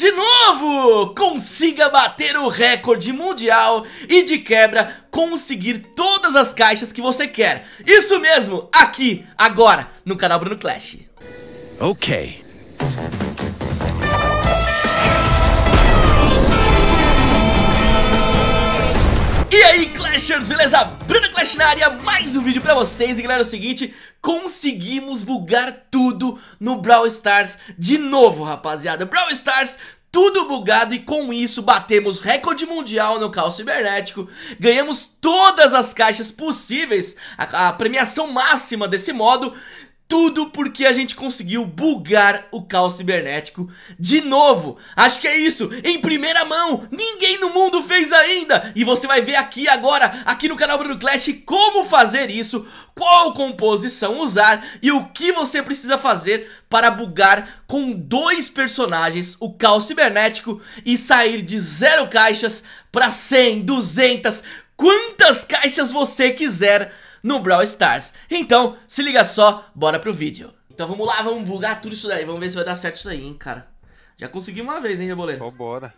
de novo! Consiga bater o recorde mundial e de quebra conseguir todas as caixas que você quer. Isso mesmo, aqui, agora, no canal Bruno Clash. Ok. Beleza? Bruno Clash na área, mais um vídeo pra vocês. E galera, é o seguinte, conseguimos bugar tudo no Brawl Stars de novo, rapaziada. Brawl Stars tudo bugado e com isso batemos recorde mundial no caos cibernético, ganhamos todas as caixas possíveis, a, a premiação máxima desse modo, tudo porque a gente conseguiu bugar o caos cibernético de novo. Acho que é isso, em primeira mão, ninguém no mundo fez ainda. E você vai ver aqui agora, aqui no canal Bruno Clash, como fazer isso, qual composição usar e o que você precisa fazer para bugar com dois personagens, o caos cibernético, e sair de zero caixas para 100, 200, quantas caixas você quiser no Brawl Stars. Então, se liga só, bora pro vídeo. Então vamos lá, vamos bugar tudo isso daí. Vamos ver se vai dar certo isso aí, hein, cara. Já consegui uma vez, hein, Reboleiro? Só bora.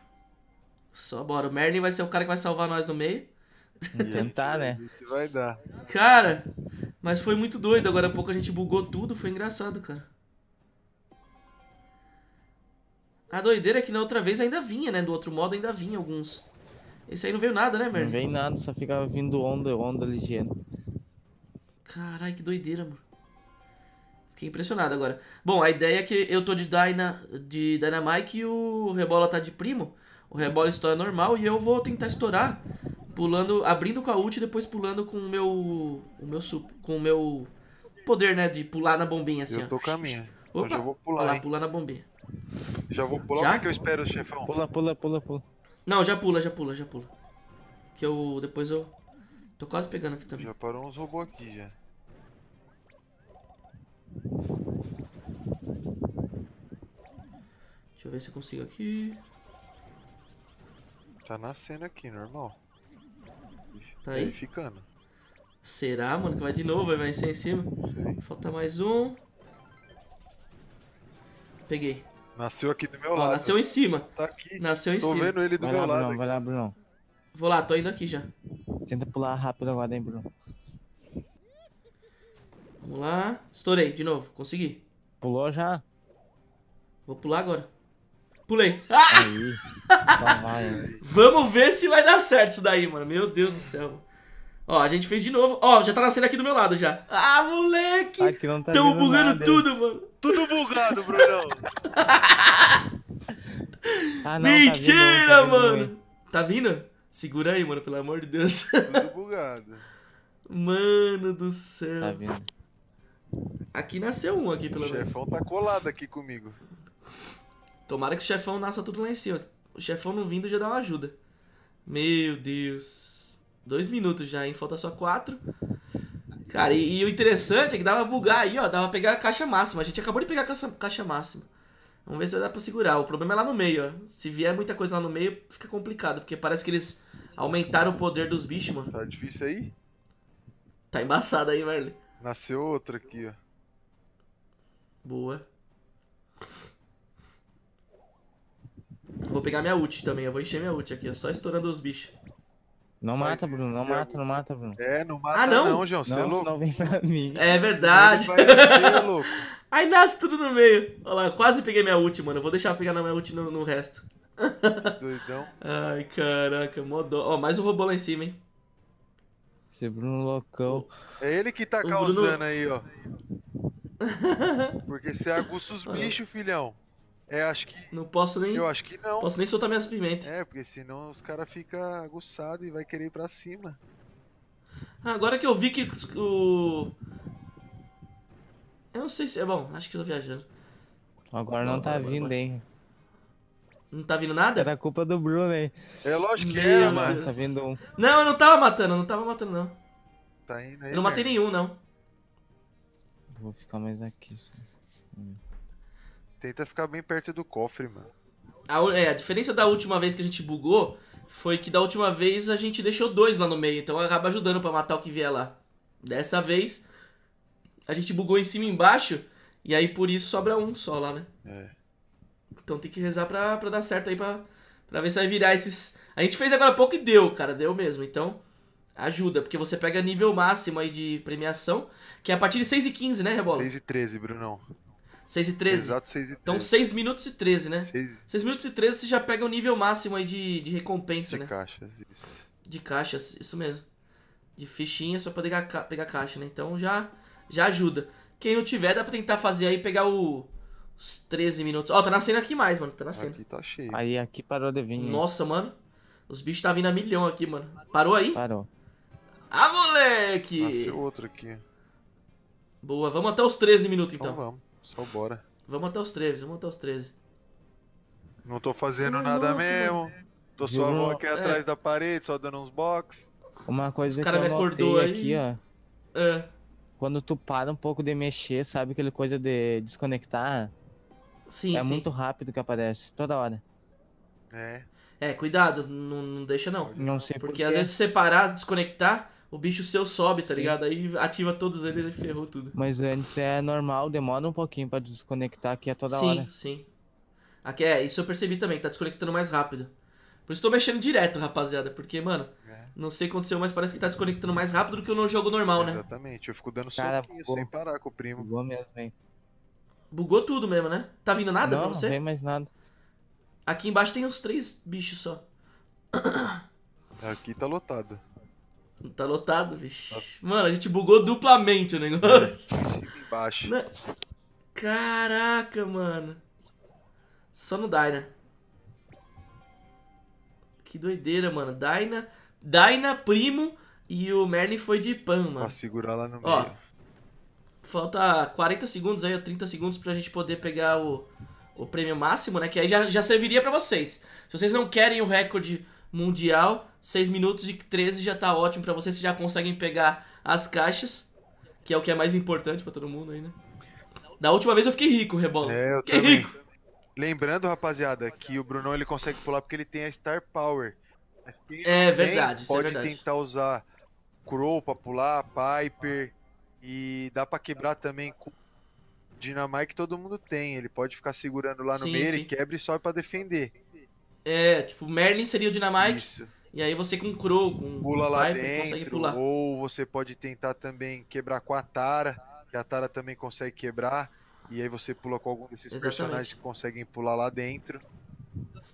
Só bora. O Merlin vai ser o cara que vai salvar nós no meio. Tentar, né? Isso vai dar. Cara, mas foi muito doido. Agora há pouco a gente bugou tudo. Foi engraçado, cara. A doideira é que na outra vez ainda vinha, né? Do outro modo ainda vinha alguns. Esse aí não veio nada, né, Merlin? Não vem nada, só fica vindo onda, onda ligeira. Caralho, que doideira, mano. Fiquei impressionado agora. Bom, a ideia é que eu tô de, Dyna, de Dynamite e o Rebola tá de primo. O Rebola estoura normal e eu vou tentar estourar. Pulando, abrindo com a ult e depois pulando com o meu. O meu com o meu poder, né? De pular na bombinha assim, Eu tô ó. caminho. Opa, Eu já vou pular, lá, hein? pular na bombinha. Já vou pular. Já? Como é que eu espero, chefão? Pula, pula, pula, pula. Não, já pula, já pula, já pula. Que eu. Depois eu. Tô quase pegando aqui também. Já parou uns robôs aqui já. Deixa eu ver se eu consigo aqui. Tá nascendo aqui, normal. Tá aí? ficando. Será, mano, que vai de novo? Vai ser em cima. Falta mais um. Peguei. Nasceu aqui do meu Ó, lado. nasceu em cima. Tá aqui. Nasceu em Tô cima. vendo ele do Vai meu lá, lado. Bruno, aqui. vai lá, Bruno. Vou lá, tô indo aqui já. Tenta pular rápido agora, hein, Bruno. Vamos lá. Estourei, de novo. Consegui. Pulou já? Vou pular agora. Pulei. Ah! Aí. Vai. Vamos ver se vai dar certo isso daí, mano. Meu Deus do céu. Ó, a gente fez de novo. Ó, já tá nascendo aqui do meu lado já. Ah, moleque. Aqui não tá Tamo bugando nada. tudo, mano. Tudo bugado, Brunão. Ah, não, tá Mentira, tá vindo, mano. Tá vindo? Segura aí, mano, pelo amor de Deus. Tudo bugado. Mano do céu. Tá vindo. Aqui nasceu um aqui, O pelo menos. chefão tá colado aqui comigo. Tomara que o chefão nasça tudo lá em cima. O chefão não vindo já dá uma ajuda. Meu Deus. Dois minutos já, hein? Falta só quatro. Cara, e, e o interessante é que dava pra bugar aí, ó. Dava pra pegar a caixa máxima. A gente acabou de pegar a caixa, caixa máxima. Vamos ver se vai dar pra segurar. O problema é lá no meio, ó. Se vier muita coisa lá no meio, fica complicado. Porque parece que eles aumentaram o poder dos bichos, mano. Tá difícil aí? Tá embaçado aí, Marley. Nasceu outro aqui, ó. Boa. Vou pegar minha ult também. Eu vou encher minha ult aqui, ó. Só estourando os bichos. Não mata, Bruno. Não mata, não mata, Bruno. É, não mata Ah, não? não, João. Você é Não, louco. senão vem pra mim. É verdade. Nascer, louco. Aí nasce tudo no meio. Olha lá, quase peguei minha ult, mano. Eu vou deixar eu pegar na minha ult no, no resto. Doidão. Ai, caraca, dó. Ó, mais um robô lá em cima, hein? Esse Bruno loucão. É ele que tá O causando Bruno- aí, ó. Porque você aguça os bichos, filhão. É, acho que. Não posso nem. Eu acho que não. Posso nem soltar minhas pimentas. É, porque senão os caras ficam aguçados e vai querer ir pra cima. Ah, agora que eu vi que o. Eu não sei se. É bom, acho que eu tô viajando. Agora não tá Bora, bora, vindo, bora. hein. Não tá vindo nada? Era culpa do Bruno, hein. É lógico que Meu era, mano. Tá vindo um. Não, eu não tava matando, eu não tava matando, não. Tá indo aí. Eu não matei velho. nenhum, não. Vou ficar mais aqui. Só. Tenta ficar bem perto do cofre, mano. A, é, a diferença da última vez que a gente bugou foi que da última vez a gente deixou dois lá no meio, então acaba ajudando pra matar o que vier lá. Dessa vez a gente bugou em cima e embaixo, e aí por isso sobra um só lá, né? É. Então tem que rezar pra, pra dar certo aí, pra, pra ver se vai virar esses... A gente fez agora há pouco e deu, cara, deu mesmo. Então, ajuda, porque você pega nível máximo aí de premiação, que é a partir de 6 e 15, né, Rebola? 6 e 13, Brunão. 6 e 13. Exato 6 e 13. Então 6 minutos e 13, né? 6 6 minutos e 13 você já pega o nível máximo aí de, de recompensa, de né? caixas, isso. De caixas, isso mesmo. De fichinhas pra poder pegar, pegar caixa, né? Então já, já ajuda. Quem não tiver, dá pra tentar fazer aí pegar o, os 13 minutos. Ó, tá nascendo aqui mais, mano. Tá nascendo. Aqui tá cheio. Aí aqui parou de vir. hein? Nossa, mano. Os bichos tá vindo a milhão aqui, mano. Parou aí? Parou. Ah, moleque! Nasceu outro aqui. Boa, vamos até os 13 minutos Então então. vamos, só bora. Vamos até os 13, vamos até os 13. Não tô fazendo Você é nada louco, mesmo. Tô Viu? suavão aqui É. atrás da parede, só dando uns box. Uma coisa Os que eu acordou aí. aqui, ó. É, Quando tu para um pouco de mexer, sabe aquele coisa de desconectar? sim, é sim. muito rápido que aparece, toda hora. É. É, cuidado, não, não deixa não. Não sei Porque às vezes se você parar, desconectar, o bicho seu sobe, tá Sim. ligado? Aí ativa todos eles e ferrou tudo. Mas antes é normal, demora um pouquinho pra desconectar, que é toda sim, hora. sim. Aqui é, isso eu percebi também, tá desconectando mais rápido. Por isso tô mexendo direto, rapaziada, porque, mano, É. não sei o que aconteceu, mas parece que tá desconectando mais rápido do que no jogo normal, né? Exatamente. Eu fico dando Cara, soquinho pô. sem parar com o primo. Bugou mesmo, hein? Bugou tudo mesmo, né? Tá vindo nada não, pra não você? vem mais nada. Aqui embaixo tem uns três bichos só. Aqui tá lotado. Tá lotado, bicho. Mano, a gente bugou duplamente o negócio. Em cima e embaixo. Né? Caraca, mano. Só no Dyna. Que doideira, mano. Dyna, Dyna, Primo e o Merlin foi de Pan, Pra mano. segurar lá no Ó. meio. Falta 40 segundos aí, ó, 30 segundos pra gente poder pegar o, o prêmio máximo, né? Que aí já, já serviria pra vocês. Se vocês não querem o recorde mundial, 6 minutos e 13 já tá ótimo pra vocês. Vocês já conseguem pegar as caixas, que é o que é mais importante pra todo mundo aí, né? Da última vez eu fiquei rico, Rebola. É, eu fiquei também. rico. Lembrando, rapaziada, que o Brunão ele consegue pular porque ele tem a Star Power. É verdade, é pode verdade. tentar usar Crow pra pular, Piper. E dá pra quebrar também com Dynamite que todo mundo tem. Ele pode ficar segurando lá no Sim, meio, sim. ele quebra e sobe pra defender. É, tipo, Merlin seria o Dynamite, Isso. E aí você com Crow, com, Pula lá Piper, consegue dentro. pular. Ou você pode tentar também quebrar com a Tara. Que a Tara também consegue quebrar. E aí você pula com algum desses Exatamente. personagens que conseguem pular lá dentro.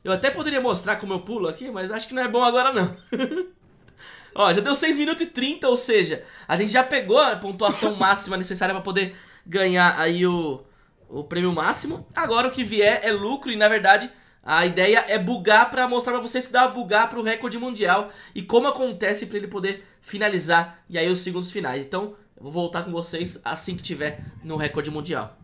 Eu até poderia mostrar como eu pulo aqui, mas acho que não é bom agora não. Ó, já deu 6 minutos e 30, ou seja, a gente já pegou a pontuação máxima necessária pra poder ganhar aí o, o prêmio máximo. Agora o que vier é lucro e na verdade a ideia é bugar pra mostrar pra vocês que dá bugar pro recorde mundial e como acontece pra ele poder finalizar e aí os segundos finais. Então, eu vou voltar com vocês assim que tiver no recorde mundial.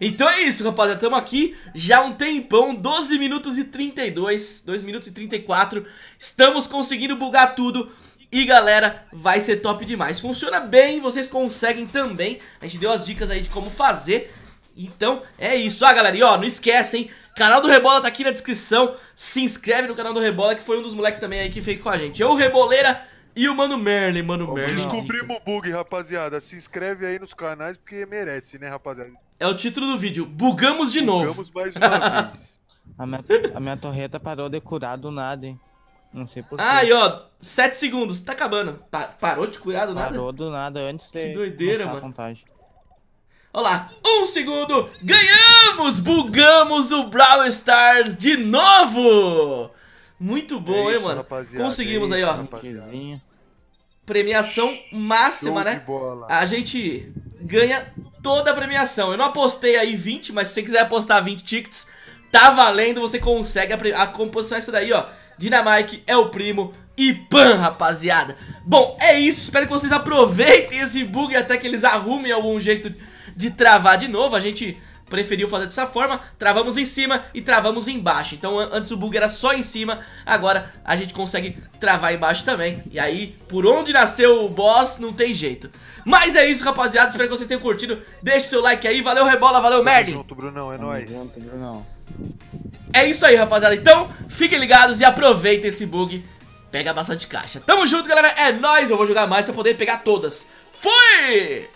Então é isso, rapaziada. Tamo aqui já há um tempão, 12 minutos e 32, 2 minutos e 34. Estamos conseguindo bugar tudo. E galera, vai ser top demais. Funciona bem, vocês conseguem também. A gente deu as dicas aí de como fazer. Então é isso, ah galera. E ó, não esquece, hein? Canal do Rebola tá aqui na descrição. Se inscreve no canal do Rebola, que foi um dos moleques também aí que fez com a gente. Eu, o Reboleira e o Mano Merlin. Mano Merlin. Descobrimos o bug, rapaziada. Se inscreve aí nos canais porque merece, né, rapaziada? É o título do vídeo. Bugamos de novo. Vamos mais uma vez. A minha, a minha torreta parou de curar do nada, hein? Não sei porquê. Ah, e ó, 7 segundos, tá acabando. Pa- parou de curar do nada? Parou do nada antes de Que doideira, mano. Olha lá, um segundo, ganhamos, bugamos o Brawl Stars de novo. Muito bom, É hein, isso, mano. rapaziada, Conseguimos é aí, isso, ó, rapaziada. Linkzinho. premiação máxima, Show né? bola. A gente ganha toda a premiação. Eu não apostei aí 20, mas se você quiser apostar 20 tickets, tá valendo, você consegue a, a composição é essa daí, ó. Dynamite é o primo e pan, rapaziada. Bom, é isso, espero que vocês aproveitem esse bug até que eles arrumem algum jeito de travar de novo. A gente preferiu fazer dessa forma, travamos em cima e travamos embaixo. Então an- antes o bug era só em cima, agora a gente consegue travar embaixo também. E aí, por onde nasceu o boss, não tem jeito. Mas é isso, rapaziada, espero que vocês tenham curtido. Deixe seu like aí, valeu Rebola, valeu Merlin. junto, Brunão, é nóis. junto, Brunão. É isso aí, rapaziada. Então, fiquem ligados e aproveitem esse bug. Pega bastante caixa. Tamo junto, galera. É nóis. Eu vou jogar mais pra poder pegar todas. Fui!